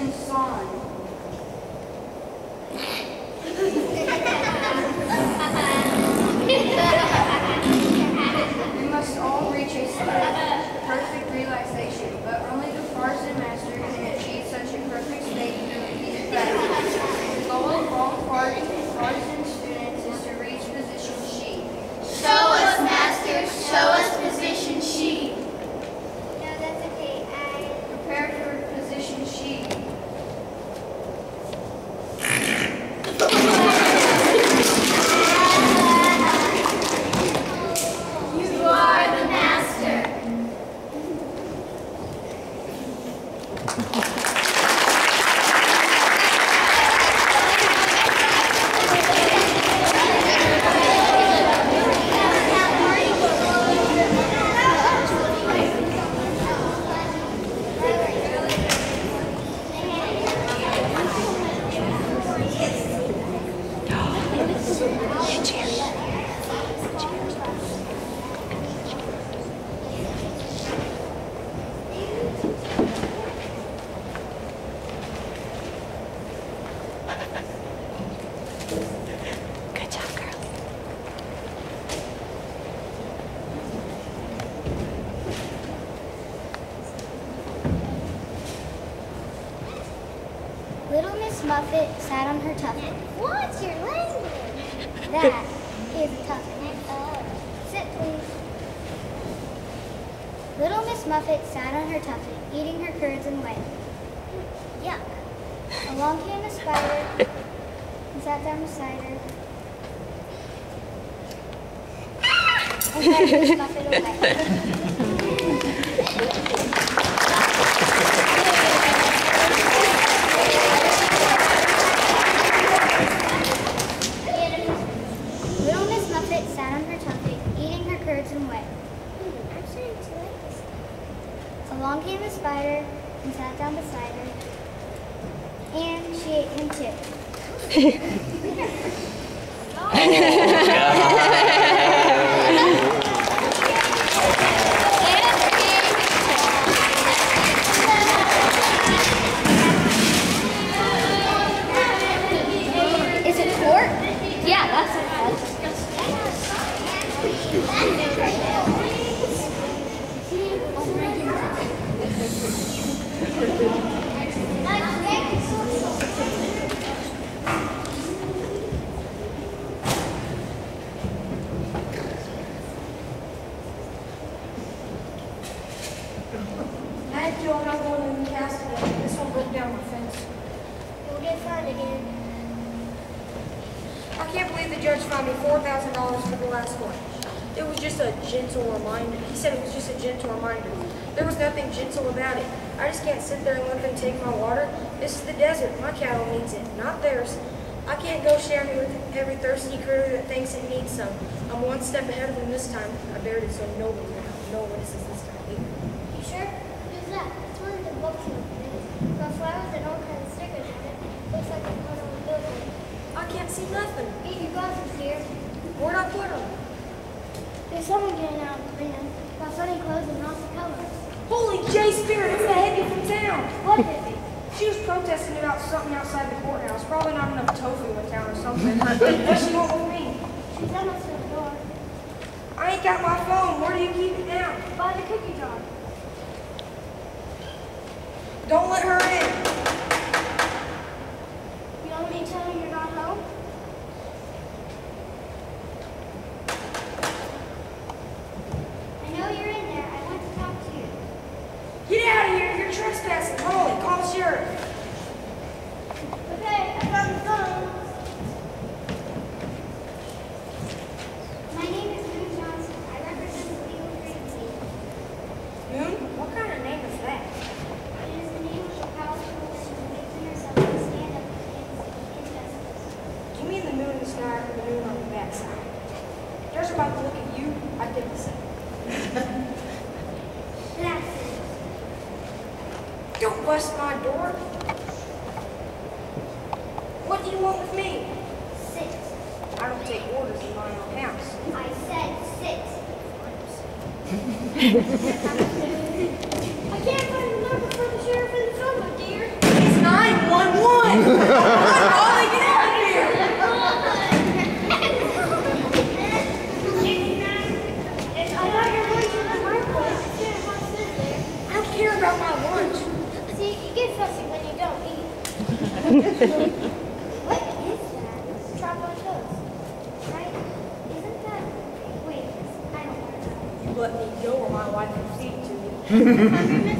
Position sign. We must all reach a state of perfect relaxation, but only the partisan master can achieve such a perfect state through repeated practice. The goal of all party, partisan students is to reach position she. Show us, Master. Show us position she. No, that's okay. I. Prepare for position she. You are the master. Good job, girls. Little Miss Muffet sat on her tuffet. What's your language? That is a tuffet. Oh. Sit, please. Little Miss Muffet sat on her tuffet, eating her curds and whey. Yuck. Along came a spider and sat down beside her. And Miss Muffet away. Little Miss Muffet sat on her tuffet, eating her curds and whey. I'm starting to like this. Along came a spider and sat down beside her. And she ate him too. Oh, Is it pork? Yeah, that's it. I had to, not going in the cast again. This one broke down my fence. You'll get found again. I can't believe the judge found me four thousand dollars for the last one. It was just a gentle reminder. He said it was just a gentle reminder. There was nothing gentle about it. I just can't sit there and let them take my water. This is the desert. My cattle needs it, not theirs. I can't go sharing with every thirsty critter that thinks it needs some. I'm one step ahead of them this time. I buried it so nobody will have no witnesses this time either. You sure? Who's that? It's one of the books in the place. Got flowers and all kinds of stickers on it. Looks like it's one on the building. Nothing. Get your glasses here. Where'd I put them? There's someone getting out of the van. Got funny clothes and lots of colors. Holy J Spirit, it's the hippie from town. What it? She was protesting about something outside the courthouse. Probably not enough tofu in town or something. what she want with me? She's almost to the door. I ain't got my phone. Where do you keep it now? By the cookie jar. Don't let her in. You want me to tell her you're not home? I know you're in there. I want to talk to you. Get out of here. You're trespassing. Holly, call the sheriff. Okay, I found the phone. My name is Moon Johnson. I represent the legal trade team. Moon? What kind of name is that? It is the name of a powerful woman who believes in herself and stand up against injustice. Give me the moon in the sky or the moon on the backside. Judge about to look at you. I did the same. Don't bust my door. What do you want with me? Sit. I don't take orders in my own house. I said sit. about my lunch. See, you get fussy when you don't eat. what is that? Tropical toast, right? Isn't that... Wait, I don't know. You let me go or my wife will feed to me.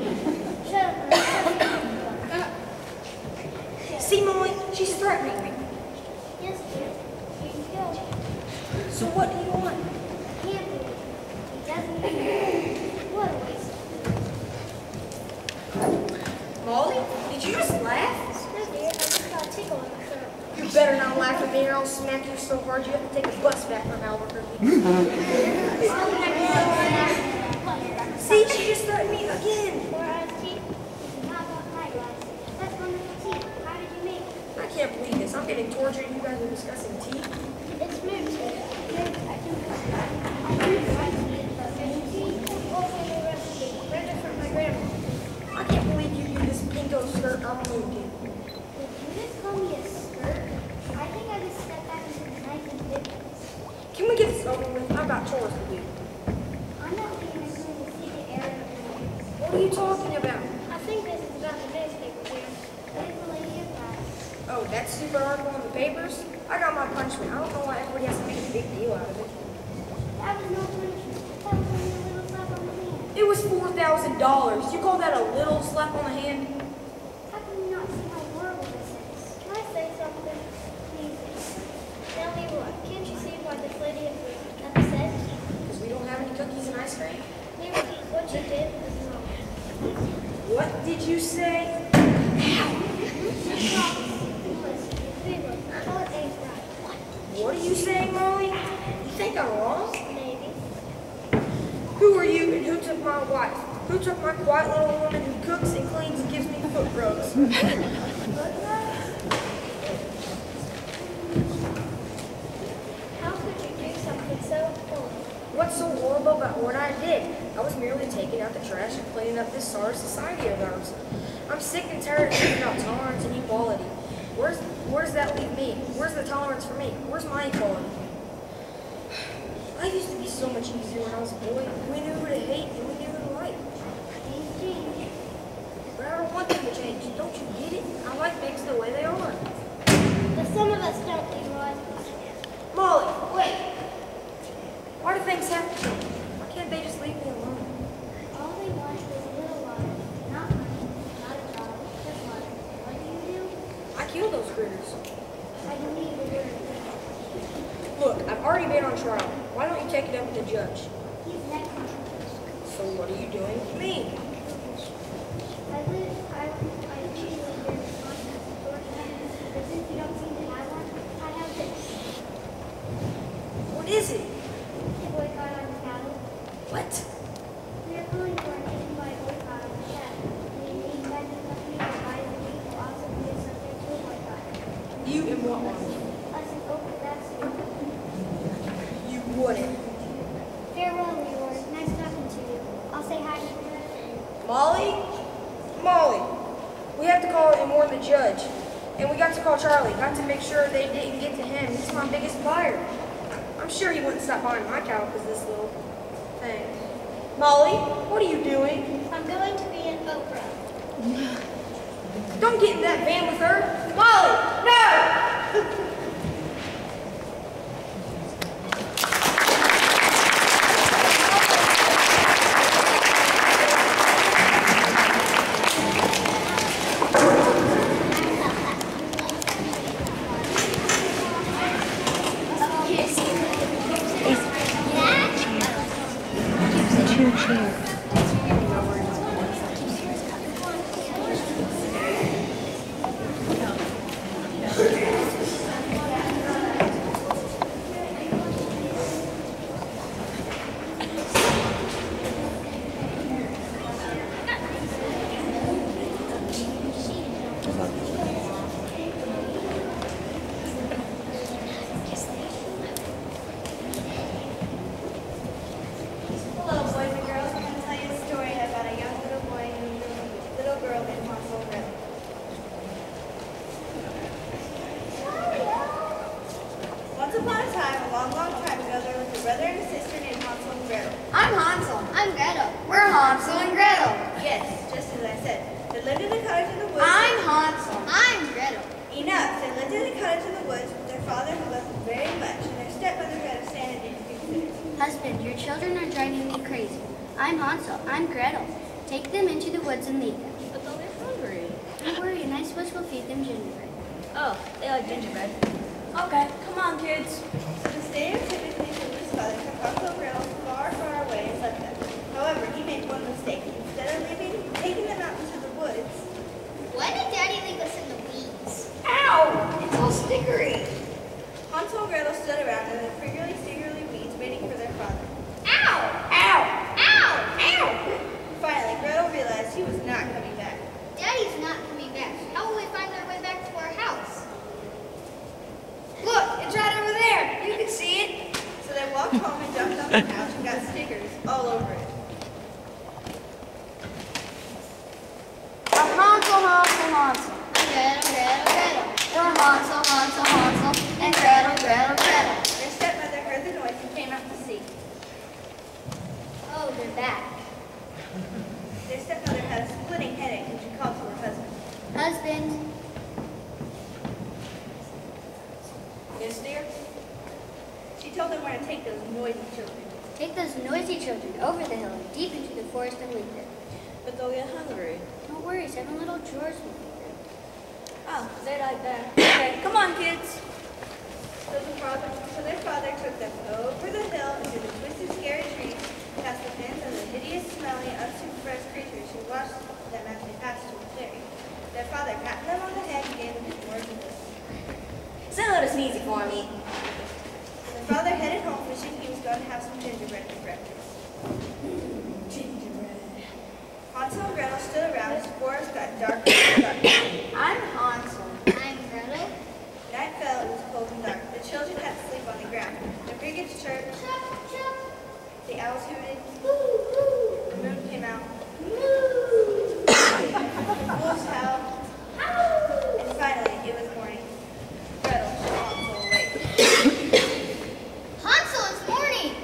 getting tortured. You guys are discussing tea. It's mint. I can. dollars. You call that a little slap on the hand? Where does that leave me? Where's the tolerance for me? Where's my equality? Life used to be so much easier when I was a boy. We knew who to hate and we knew who to like. Things change. But I don't want them to change. Don't you get it? I like things the way they are. But some of us don't Thank You. Like gingerbread. Okay, come on, kids. The stereotypically foolish father took Hansel and Gretel far, far away and left them. However, he made one mistake. Instead of leaving, taking them out into the woods, Why did Daddy leave us in the weeds? Ow! It's all stickery. Hansel and Gretel stood around in the prickly, stickery weeds waiting for their father. Ow! Ow! Ow! Ow! Finally, Gretel realized he was not coming back. Daddy's not coming back. How will we find our way back to our house? Look, it's right over there. You can see it. So they walked home and jumped on the couch and got stickers all over it. I'm Hansel, Hansel, Hansel. I'm Gretel, Gretel, Gretel. We're Hansel, Hansel, Hansel, and Gretel, Gretel, Gretel. Their stepmother heard the noise and came out to see. Oh, they're back. Their stepmother had a splitting headache and she called to her husband. Husband, Yes, dear? She told him where to take those noisy children. take those noisy children over the hill and deep into the forest and leave them. But they'll get hungry. Don't worry, seven little drawers will feed them. Oh, ah, they like that. Okay, come on, kids. So, the father, so their father took them over the hill into the twisted, scary trees, past the pens and the hideous, smelly, unsupervised creatures who watched them as they passed through the clearing. Their father patted them on the head and gave them his words of wisdom. Say hello to Sneezy for me. Their father headed home wishing he was going to have some gingerbread for breakfast. Gingerbread. Hansel and Gretel stood around as the forest got darker and darker. I'm Hansel. I'm Gretel. Night fell, it was cold and dark. The children had to sleep on the ground. The crickets chirped, Chop, chop. the owls hooted, Woo, woo. the moon came out, Moo. the wolves howled, Ow. and finally it was morning. Gretel shook Hansel awake. Hansel, it's morning.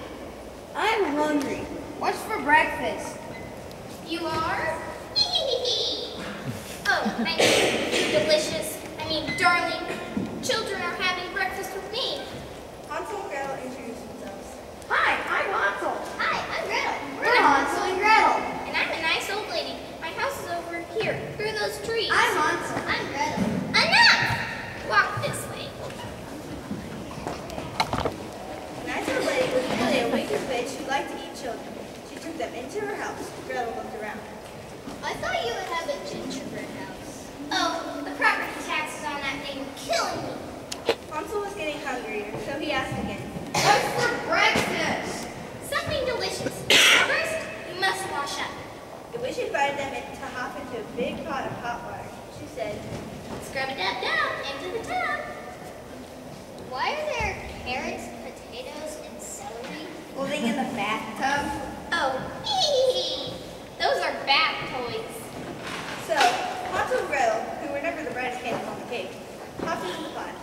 I'm hungry. What's for breakfast? You are? oh, nice. Delicious. I mean, darling. Children are having breakfast with me. Hansel and Gretel introduced themselves. Hi, I'm Hansel. Hi, I'm Gretel. We're Hansel and Gretel. And I'm a nice old lady. My house is over here, through those trees. I'm Hansel. I'm Gretel. Enough! Walk this way. The nice old lady was really a wicked witch who liked to eat children. She took them into her house. Gretel looked around. I thought you would have a gingerbread house. Oh, the property taxes on that thing were killing me. Hansel was getting hungrier, so he asked again. What's for breakfast? Something delicious. First, you must wash up. The witch invited them in to hop into a big pot of hot water. She said, Scrub it up down into the tub. Why are there carrots, potatoes, and celery? Living in the bathtub? Oh, those are bath toys. So, Hansel and Gretel, who were never the brightest candles on the cake, hopped into the pot.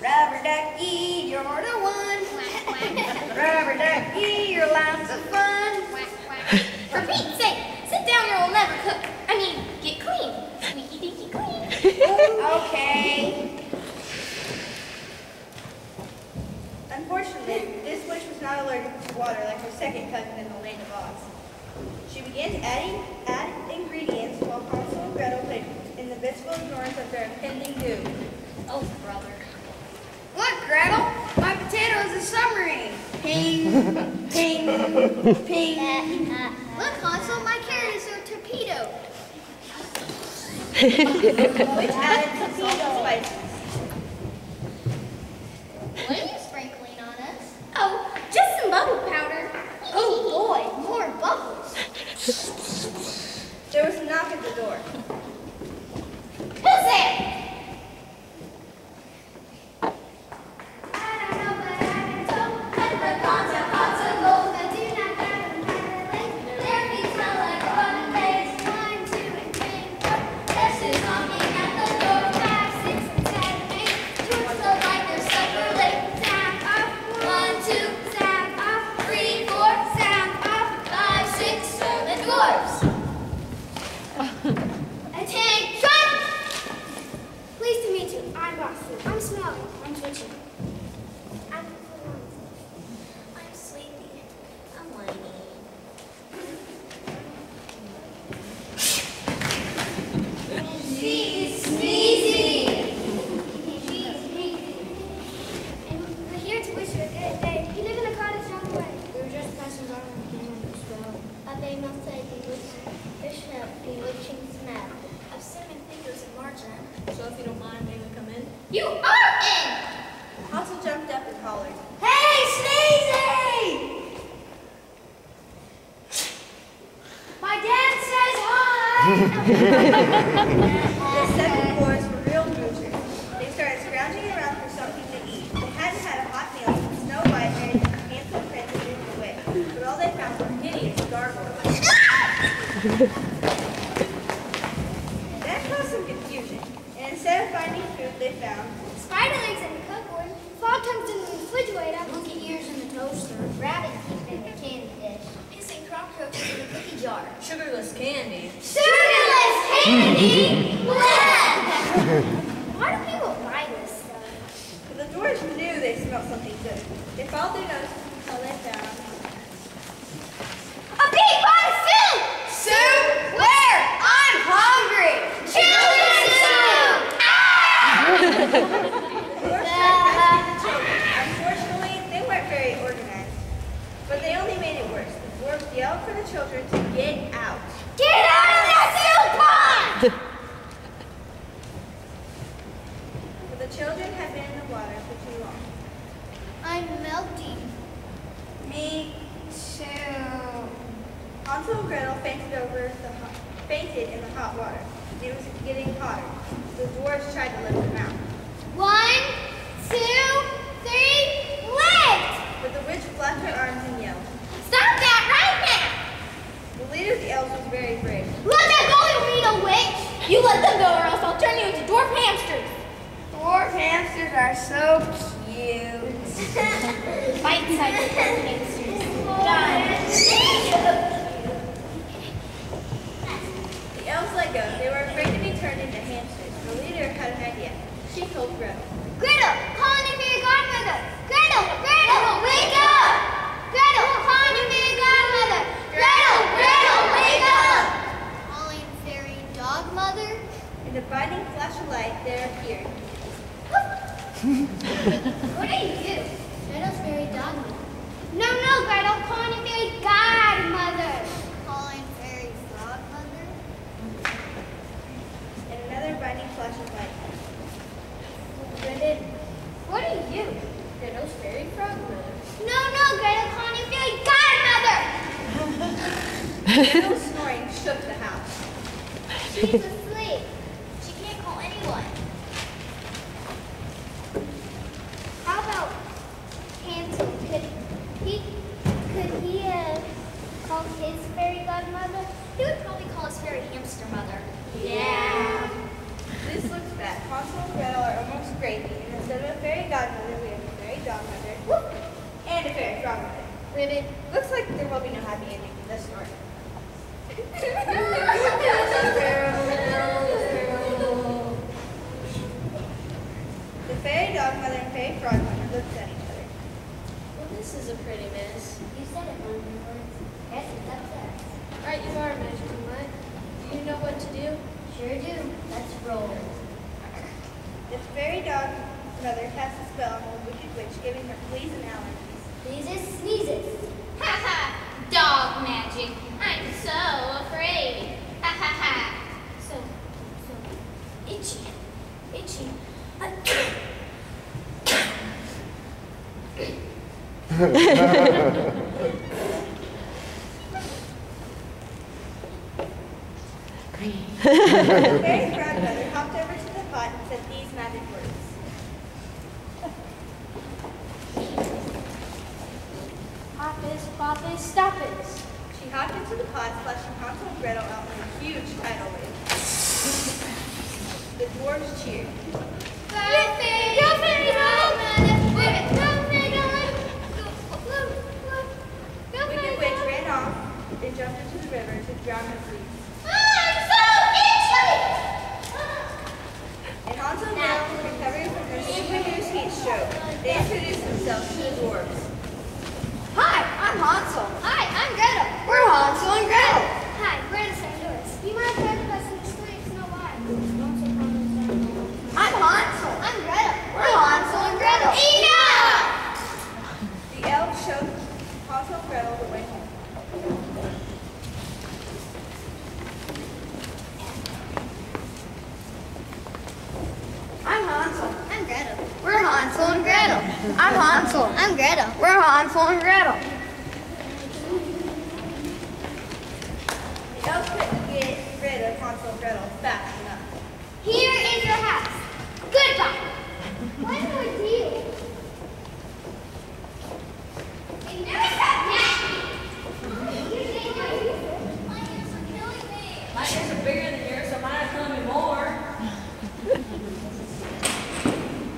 Rubber ducky, you're the one. Quack, quack, Rubber ducky, your lots of fun. quack, quack. For Pete's sake, sit down or we'll never cook. I mean, get clean. Squeaky dinky clean. Okay. Unfortunately, this witch was not allergic to water like her second cousin in the land of Oz. She adding add, add ingredients while Hansel and Gretel played in the blissful ignorance of their impending doom. Oh, brother. Look, Gretel, my potatoes are submarine. Ping, ping, ping. Uh, uh, uh. Look, Hansel, my carrot is a torpedo. Which added some salt and spices. What are you sprinkling on us? Oh, just some bubble powder. Oh boy, more bubbles. There was a knock at the door. Who's there? In? You! Hansel jumped up and hollered. Hey, Sneezy! My dad says hi! The seven boys were real moochers. They started scrounging around for something to eat. They hadn't had a hot meal since Snow White married the handsome prince and moved away. But all they found were hideous gargoyles. That caused some confusion. And instead of finding food, they found Spider legs in the cupboard. Frog tongues in the refrigerator. Monkey ears in the toaster. Rabbit teeth in the candy dish. Pissing cockroaches in a cookie jar. Sugarless candy. Sugarless candy! Why do people buy this stuff? The dwarves knew they smelled something good. They followed their noses until they found A big pot of soup! Soup? Where? I'm hungry! Children's soup! Unfortunately, they weren't very organized. But they only made it worse. The dwarves yelled for the children to get out. Get out of that soup pot! But the children had been in the water for too long. I'm melting. Me too. Hansel and Gretel fainted over the hot, fainted in the hot water. It was getting hotter. The dwarves tried to lift them out. One, two, three, lift! But the witch flapped her arms and yelled. Stop that right now! The leader of the elves was very brave. Let that go, you little witch! You let them go or else I'll turn you into dwarf hamsters. Dwarf hamsters are so cute. Bite-sized dwarf hamsters. The elves let go. They were afraid to be turned into hamsters. The leader had an idea. She told Gretel. Gretel, call in your fairy godmother! Gretel, Gretel, wake up! Gretel, call in your fairy godmother! Gretel, Gretel, wake up! Calling fairy dogmother? In the blinding flash of light, there appeared. What do you do? Gretel's fairy. No, no, Gretel, call in fairy godmother! Calling fairy godmother? In another blinding flash of light. What do you do? Gretel's fairy godmother. No, no, Gretel, call in fairy godmother! Gretel's snoring shook the house. She's asleep. She can't call anyone. How about Hansel? Could he could he uh, call his fairy godmother? He would probably call us fairy hamster mother. Yeah. This looks bad. Hansel and Gretel are almost crazy, and instead of a fairy godmother, we have a fairy godmother and a fairy Ribbon. Looks like there will be no happy ending to this story. the fairy godmother and fairy godmother looked at each other. Well, this is a pretty mess. You said it, Mom. Yes, it's upset. Right, you are, Magic Mutt. Do you know what to do? Sure do. Let's roll. The fairy godmother cast a spell on the wicked witch, giving her fleas and allergies. Sneezes, sneezes. Ha ha! Dog magic. I'm so afraid. Ha ha ha. So, so, itchy, itchy. The fairy godmother hopped over to the pot and said these magic words. Pop stop it. She hopped into the pot, splashing Hansel and Gretel out in a huge tidal wave. The dwarves cheered. They introduced themselves to the dwarves. Hi, I'm Hansel. Hi, I'm Gretel. We're Hansel and Gretel. Hi, Gretel Sanders. You mind driving us in the street Snow White? I'm Hansel. I'm Gretel. We're Hansel and Gretel. Enough! The elves showed Hansel and Gretel the way home. I'm Hansel. I'm Gretel. We're Hansel and Gretel. Couldn't get rid of Hansel and Gretel fast enough. Here is your house. Goodbye. What do I do? You never stop napping. You think my my ears are killing me. My ears are bigger than yours, so mine are killing me more.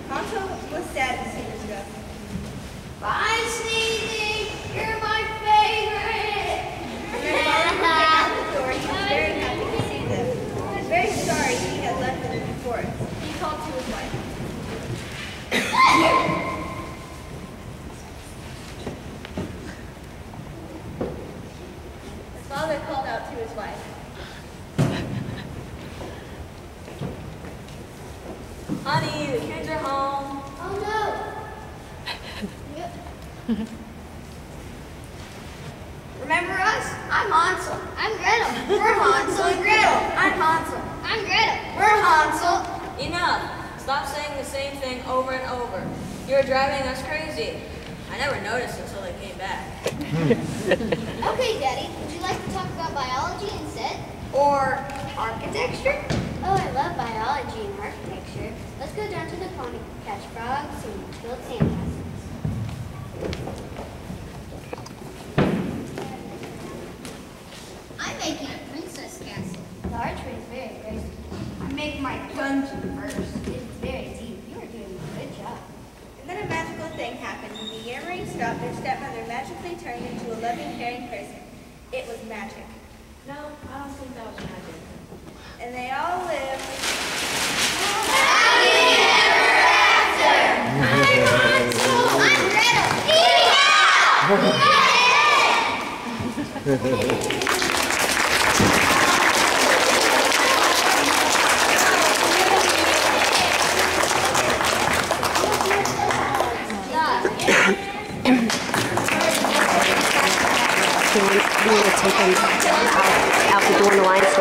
Hansel was sad to see them go. Bye, Sneezy. You're my favorite. When their father came out the door, he was very happy to see them. He was very sorry he had left them in the forest. He called to his wife. His father called out to his wife. Honey, the kids are home. Oh no. Remember us? I'm Hansel. I'm Gretel. We're Hansel and Gretel. I'm Hansel. I'm Gretel. We're Hansel. Enough. Stop saying the same thing over and over. You're driving us crazy. I never noticed until they came back. Okay, Daddy. Would you like to talk about biology instead? Or architecture? Oh, I love biology and architecture. Let's go down to the pond and catch frogs and build sandcastles. I'm making a princess castle. The archway is very graceful. I make my dungeon first. It's very deep. You are doing a good job. And then a magical thing happened. When the earring stopped, their stepmother magically turned into a loving, caring person. It was magic. No, I don't think that was magic. And they all lived Gretel. We we want to take them out, out the door in the line